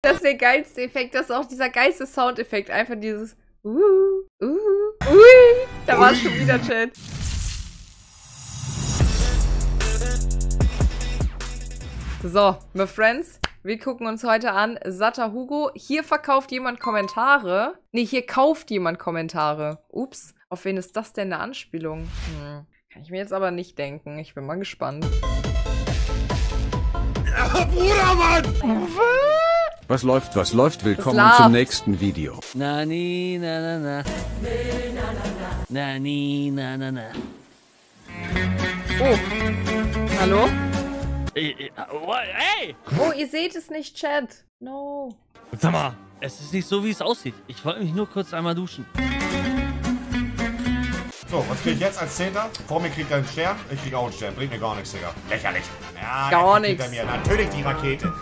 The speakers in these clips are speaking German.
Das ist der geilste Effekt, das ist auch dieser geilste Soundeffekt. Einfach dieses Uh, uh, ui. Da war schon wieder Chat. So, my friends, wir gucken uns heute an Satter Hugo. Hier verkauft jemand Kommentare. Ne, hier kauft jemand Kommentare. Ups, auf wen ist das denn eine Anspielung? Hm. Kann ich mir jetzt aber nicht denken. Ich bin mal gespannt. Ja, Bruder, Mann! Was läuft, was läuft? Willkommen zum nächsten Video. Nani, na, na, na. Nani, na, na, na. Oh. Hallo? Ey, ey, oh, ey! Oh, ihr seht es nicht, Chat. No. Sag mal, es ist nicht so, wie es aussieht. Ich wollte mich nur kurz einmal duschen. So, was krieg ich jetzt als Zehnter? Vor mir kriegt er einen Stern, ich krieg auch einen Stern. Bringt mir gar nichts, Digga. Lächerlich. Ja, Gar nichts. Mir. Natürlich die Rakete.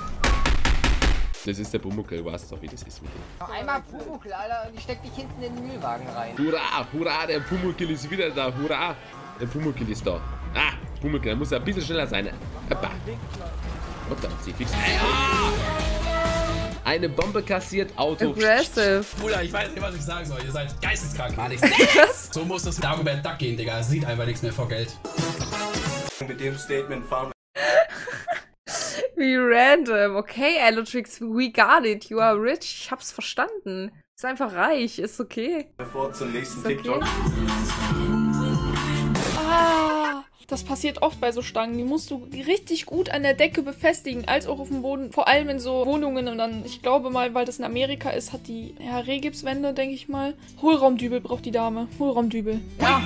Das ist der Bumuckel, du weißt doch, wie das ist mit dem. Einmal Pumuckl, Alter, und ich steck dich hinten in den Müllwagen rein. Hurra, hurra, der Pumuckel ist wieder da, hurra. Der Pumuckel ist da. Ah, Pumuckel, der muss ja ein bisschen schneller sein. Hoppa. What the sie fix. Ah! Eine Bombe kassiert, Auto. Aggressive. Bruder, ich weiß nicht, was ich sagen soll. Ihr seid geisteskrank. Mann, ich So muss das Dagobert Duck gehen, Digga. Es sieht einfach nichts mehr vor Geld. Mit dem Statement fahren Wie random. Okay, Allotrix, we got it. You are rich. Ich hab's verstanden. Ist einfach reich. Ist okay. wir vor zum nächsten Ist okay. TikTok. Ah, das passiert oft bei so Stangen. Die musst du richtig gut an der Decke befestigen, als auch auf dem Boden. Vor allem in so Wohnungen. Und dann, ich glaube mal, weil das in Amerika ist, hat die ja, Rehgipswände, denke ich mal. Hohlraumdübel braucht die Dame. Hohlraumdübel. Ja.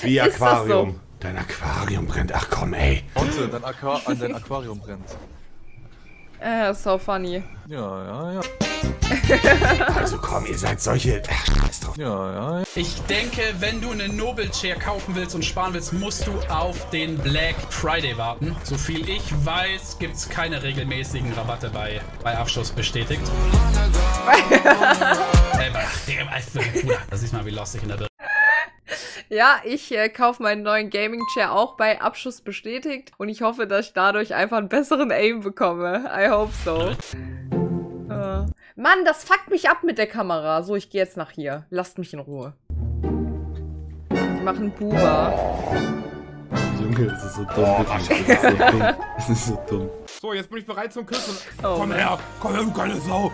Wie Ist das Aquarium. Dein Aquarium brennt. Ach komm, ey. Monte, dein, Aqua an dein Aquarium brennt. Äh, so funny. Ja, ja, ja. Also komm, ihr seid solche. Ach, scheiß drauf. Ja, ja, ja. Ich denke, wenn du eine Noble Chair kaufen willst und sparen willst, musst du auf den Black Friday warten. So viel ich weiß, gibt's keine regelmäßigen Rabatte bei, bei Abschluss bestätigt. äh, Digga, Bruder, da siehst du mal, wie lost ich in der Birne Ja, ich äh, kaufe meinen neuen Gaming Chair auch bei Abschuss bestätigt und ich hoffe, dass ich dadurch einfach einen besseren Aim bekomme. I hope so. Äh. Mann, das fuckt mich ab mit der Kamera. So, ich gehe jetzt nach hier. Lasst mich in Ruhe. Die machen Buba. Junge, das ist so dumm, wirklich. Das ist so dumm. Das ist so dumm. So, jetzt bin ich bereit zum Küssen. Oh, komm her, komm her, du geile Sau.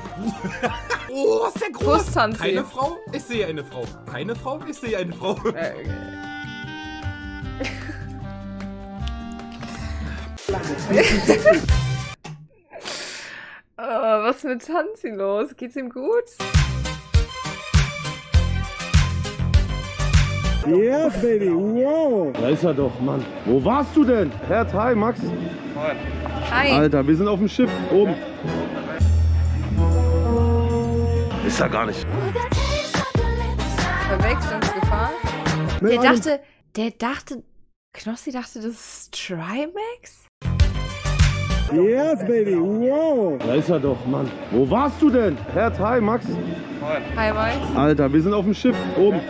oh, ist der groß. Keine Frau? Ich sehe eine Frau. Keine Frau? Ich sehe eine Frau. Äh, äh, was ist mit Tanzi los? Geht's ihm gut? Yes, baby, wow. Da ist er doch, Mann. Wo warst du denn? Herz, hi, Max. Hi. Alter, wir sind auf dem Schiff, oben. Ist er gar nicht. Verwechslungsgefahr. Mit Der dachte, der dachte, Knossi dachte, das ist Trimax? Yes, baby, wow. Da ist er doch, Mann. Wo warst du denn? Herz, hi, Max. Hi, Mike. Alter, wir sind auf dem Schiff, oben.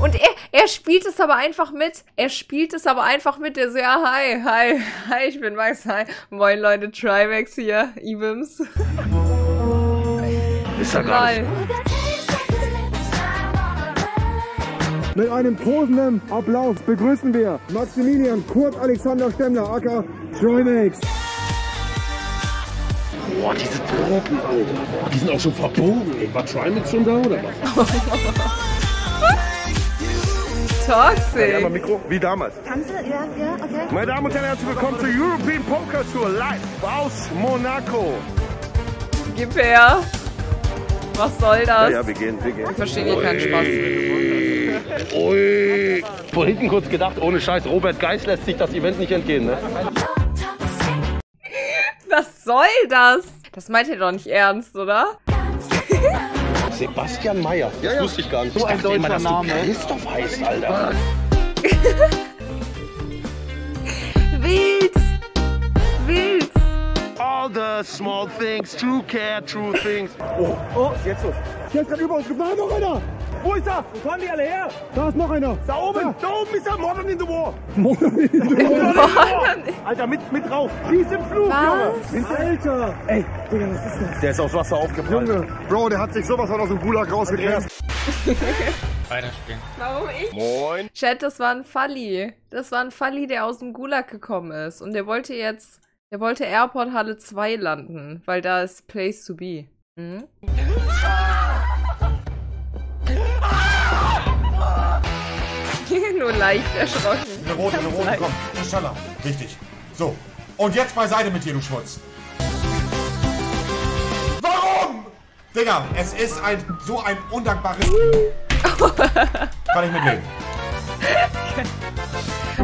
Und er, er spielt es aber einfach mit. Er spielt es aber einfach mit. Der so, ja, hi, hi, hi, ich bin Max, hi. Moin Leute, Trimax hier, Ibims. Ist er nicht. Lol. Mit einem tosenden Applaus begrüßen wir Maximilian Kurt Alexander Stemmler, aka Trimax. Boah, diese Tropen, Alter. Boah, die sind auch schon verbogen. War Trimax schon da, oder was? Toxic. Mikro, wie damals. Kannst du? Ja, ja, okay. Meine Damen und Herren, herzlich willkommen zur European Poker Tour live aus Monaco. Gib her. Was soll das? wir gehen, wir gehen. Ich verstehe hier keinen Spaß. Ui. Von hinten kurz gedacht, ohne Scheiß, Robert Geis lässt sich das Event nicht entgehen, ne? Was soll das? Das meint ihr doch nicht ernst, oder? Sebastian Mayer, das wusste ich gar nicht. So ein deutscher Name. Christoph heißt, Alter. Wild. Wild. All the small things, true care, true things. Oh, oh, jetzt los. Hier ist gerade über uns gefahren, noch einer. Wo ist er? Wo fahren die alle her? Da ist noch einer. Da oben. Da, oben ist er. Modern in the War. Modern in the War. Alter, mit, mit drauf. Schieß im Flug, Junge. Sind älter. Ey, Digga, was ist das? Der ist aufs Wasser aufgeprallt. Junge, Bro, der hat sich sowas von aus dem Gulag rausgekämpft. Weiterspielen. Warum ich? Moin. Chat, das war ein Falli. Das war ein Falli, der aus dem Gulag gekommen ist. Und der wollte jetzt, der wollte Airport Halle 2 landen, weil da ist Place to be. Hm? Nur leicht erschrocken. Eine rote, eine rote, komm. Inshallah. Richtig. So. Und jetzt beiseite mit dir, du Schmutz. Warum? Digga, es ist ein so ein undankbares. Kann ich mitleben.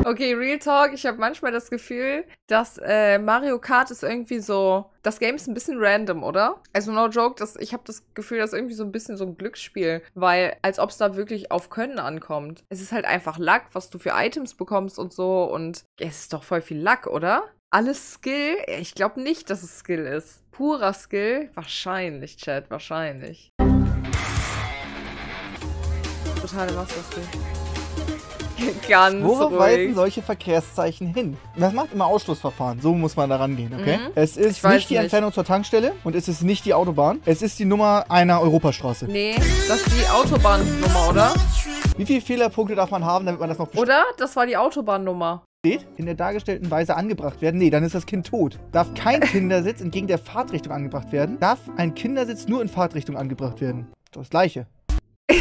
Okay, Real Talk, ich habe manchmal das Gefühl, dass äh, Mario Kart ist irgendwie so. Das Game ist ein bisschen random, oder? Also, no joke, das, ich habe das Gefühl, das ist irgendwie so ein bisschen so ein Glücksspiel. Weil, als ob es da wirklich auf Können ankommt. Es ist halt einfach Luck, was du für Items bekommst und so. Und es ist doch voll viel Luck, oder? Alles Skill? Ich glaube nicht, dass es Skill ist. Purer Skill? Wahrscheinlich, Chat, wahrscheinlich. Totale Wasserskill. Ganz Worauf ruhig. weisen solche Verkehrszeichen hin? Das macht immer Ausschlussverfahren. So muss man da rangehen, okay? Mhm. Es ist Ich nicht die nicht. Entfernung zur Tankstelle und es ist nicht die Autobahn. Es ist die Nummer einer Europastraße. Nee, das ist die Autobahnnummer, oder? Wie viele Fehlerpunkte darf man haben, damit man das noch Oder? Das war die Autobahnnummer. In der dargestellten Weise angebracht werden? Nee, dann ist das Kind tot. Darf kein Kindersitz entgegen der Fahrtrichtung angebracht werden? Darf ein Kindersitz nur in Fahrtrichtung angebracht werden? Das gleiche.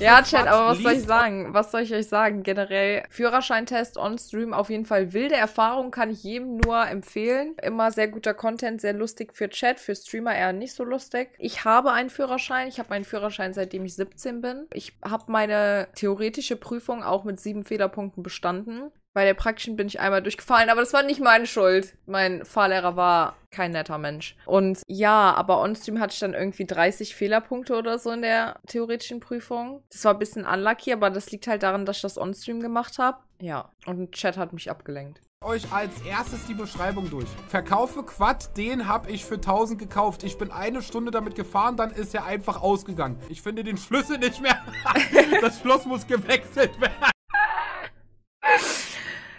Ja, Chat, aber was soll ich sagen? Was soll ich euch sagen? Generell Führerscheintest on Stream auf jeden Fall wilde Erfahrung, kann ich jedem nur empfehlen. Immer sehr guter Content, sehr lustig für Chat, für Streamer eher nicht so lustig. Ich habe einen Führerschein. Ich habe meinen Führerschein seitdem ich 17 bin. Ich habe meine theoretische Prüfung auch mit sieben Fehlerpunkten bestanden. Bei der praktischen bin ich einmal durchgefallen, aber das war nicht meine Schuld. Mein Fahrlehrer war kein netter Mensch. Und ja, aber on-stream hatte ich dann irgendwie 30 Fehlerpunkte oder so in der theoretischen Prüfung. Das war ein bisschen unlucky, aber das liegt halt daran, dass ich das on-stream gemacht habe. Ja, und Chat hat mich abgelenkt. euch als erstes die Beschreibung durch. Verkaufe Quad, den habe ich für 1000 gekauft. Ich bin eine Stunde damit gefahren, dann ist er einfach ausgegangen. Ich finde den Schlüssel nicht mehr. das Schloss muss gewechselt werden.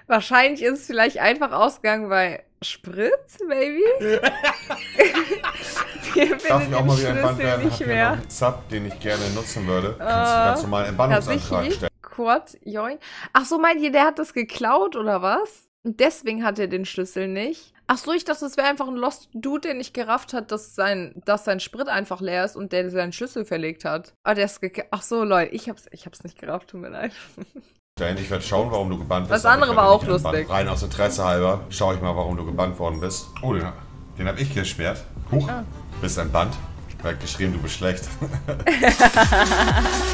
Wahrscheinlich ist es vielleicht einfach ausgegangen bei Sprit, maybe? Wir Darf ich auch mal wieder entbannt werden? nicht Hab mehr. einen Zap, den ich gerne nutzen würde. Kannst du Äh, ganz normal einen Entbannungsantrag Tatsächlich? stellen. Quad, join. Ach so, meint ihr, der hat das geklaut oder was? Und deswegen hat er den Schlüssel nicht? Ach so, ich dachte, das wäre einfach ein Lost Dude, der nicht gerafft hat, dass sein, dass sein Sprit einfach leer ist und der seinen Schlüssel verlegt hat. Ah, der ist Ach so, Leute, ich hab's, ich hab's nicht gerafft, tut mir leid. Ich werde schauen, warum du gebannt bist. Das andere war auch lustig. Rein aus Interesse halber schaue ich mal, warum du gebannt worden bist. Oh, den, den habe ich gesperrt. Huch, Ah. bist entbannt. Wird geschrieben, du bist schlecht.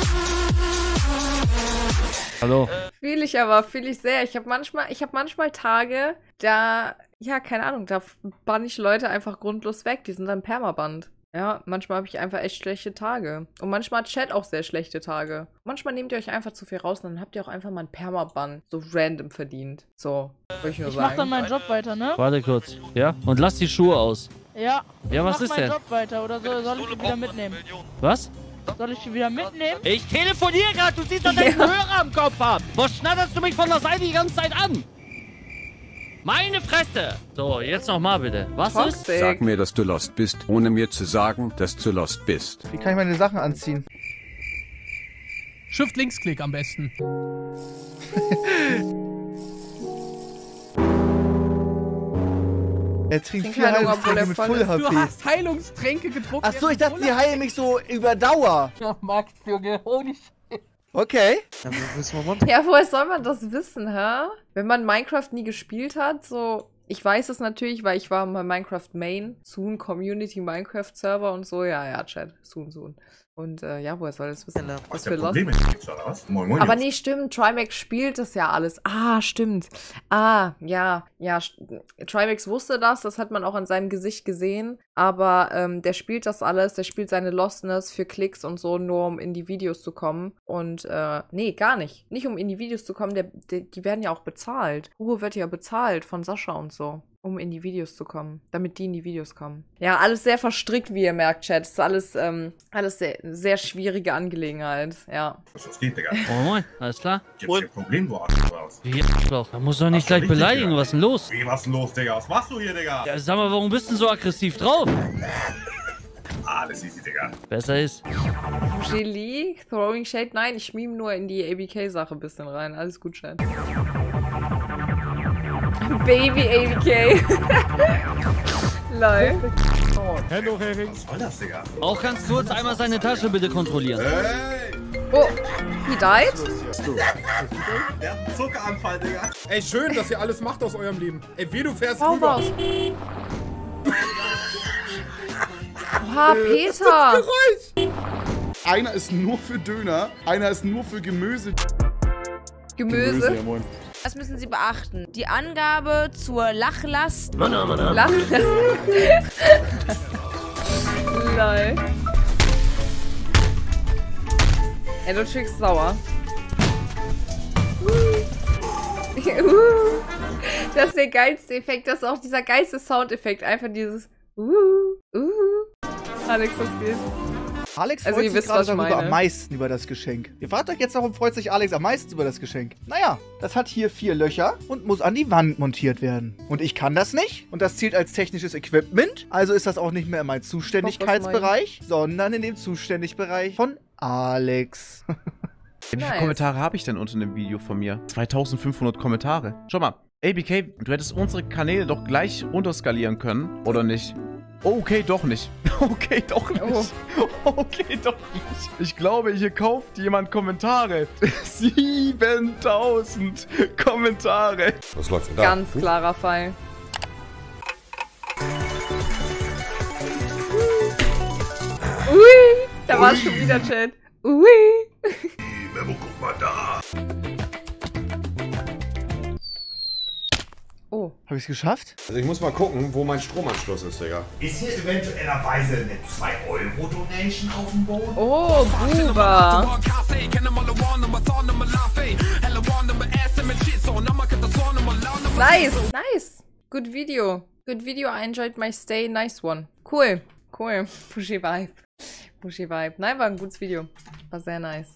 Hallo. Fühle ich aber, fühle ich sehr. Ich habe manchmal, ich habe manchmal Tage, da, ja, keine Ahnung, da bann ich Leute einfach grundlos weg. Die sind dann Permaband. Ja, manchmal habe ich einfach echt schlechte Tage. Und manchmal hat Chat auch sehr schlechte Tage. Manchmal nehmt ihr euch einfach zu viel raus und dann habt ihr auch einfach mal einen Permaban so random verdient. So, wollte ich nur Ich mach sagen. dann meinen Job weiter, ne? Warte kurz. Ja? Und lass die Schuhe aus. Ja. Ja, ich was mach ist meinen denn? Job weiter oder so, soll ich die wieder mitnehmen? Was? Soll ich die wieder mitnehmen? Ich telefoniere gerade, du siehst doch, dass ich einen Hörer am Kopf hab. Was schnatterst du mich von der Seite die ganze Zeit an? Meine Fresse! So, jetzt nochmal bitte. Was ist? Sag mir, dass du lost bist, ohne mir zu sagen, dass du lost bist. Wie kann ich meine Sachen anziehen? Shift-Linksklick am besten. Er trinkt Trink vier Heilungstränke er mit Full ist. HP. Du hast Heilungstränke gedruckt. Ach so, ich dachte, die heilen mich so über Dauer. Ja, Max, Junge, holy shit. Okay. Ja, woher soll man das wissen, hä? Wenn man Minecraft nie gespielt hat, so. Ich weiß es natürlich, weil ich war bei Minecraft Main, Soon Community Minecraft Server und so. Ja, ja, Chat. Soon, soon. Und äh, ja, woher soll das wissen? Was für Lost? was? Moin, moin. Aber nee, stimmt. Trimax spielt das ja alles. Ah, stimmt. Ah, ja, ja. Trimax wusste das. Das hat man auch an seinem Gesicht gesehen. Aber ähm, der spielt das alles. Der spielt seine Lostness für Klicks und so, nur um in die Videos zu kommen. Und äh, nee, gar nicht. Nicht um in die Videos zu kommen. Der, der, die werden ja auch bezahlt. Ruhe wird ja bezahlt von Sascha und so. Um in die Videos zu kommen. Damit die in die Videos kommen. Ja, alles sehr verstrickt, wie ihr merkt, Chat. Das ist alles, ähm, alles sehr, sehr schwierige Angelegenheit. Ja. Was geht, Digga? Oh moin, alles klar? Gibt's hier ein Problem, du Arschloch raus? Wie Arschloch? Da musst du doch nicht gleich richtig beleidigen. gehört. Was ist denn los? Wie, was ist denn los, Digga? Was machst du hier, Digga? Ja, sag mal, warum bist du denn so aggressiv drauf? Alles easy, Digga. Besser ist. Geli, Throwing Shade. Nein, ich meme nur in die ABK-Sache ein bisschen rein. Alles gut, Chat. Baby ABK. Lol. Hello, Hering. Was soll das, Digga? Auch ganz kurz einmal seine Tasche bitte kontrollieren. Oh, he died? Der hat einen Zuckeranfall, Digga. Ey, schön, dass ihr alles macht aus eurem Leben. Ey, wie du fährst Wow, rüber. was? Oha, Peter. Geräusch. Einer ist nur für Döner, einer ist nur für Gemüse. Gemüse. ja, moin. Das müssen Sie beachten. Die Angabe zur Lachlast. Lachlast. Lol. Ey, du schickst sauer. Das ist der geilste Effekt. Das ist auch dieser geilste Soundeffekt. Einfach dieses uh, uh. Alex, was geht? Alex Also freut sich wisst, gerade darüber meine. am meisten über das Geschenk. Ihr fragt euch jetzt, warum freut sich Alex am meisten über das Geschenk? Naja, das hat hier vier Löcher und muss an die Wand montiert werden. Und ich kann das nicht. Und das zählt als technisches Equipment. Also ist das auch nicht mehr in meinem Zuständigkeitsbereich, sondern in dem Zuständigbereich von Alex. Wie viele Nice. Kommentare habe ich denn unter dem Video von mir? 2500 Kommentare. Schau mal, ABK, du hättest unsere Kanäle doch gleich runterskalieren können, oder nicht? Oh, okay, doch nicht. Okay, doch nicht. Okay, doch nicht. Ich glaube, hier kauft jemand Kommentare. 7000 Kommentare. Was läuft denn da? Ganz klarer Fall. Ui, da war schon wieder Chat. Ui. Memo, guck mal da. Oh. Habe ich es geschafft? Also ich muss mal gucken, wo mein Stromanschluss ist, Digga. Ist hier eventuellerweise eine 2-Euro-Donation auf dem Boden? Oh, Buba. Nice, nice. Good video. Good video. I enjoyed my stay. Nice one. Cool. Cool. Pushy Vibe. Pushy Vibe. Nein, war ein gutes Video. War sehr nice.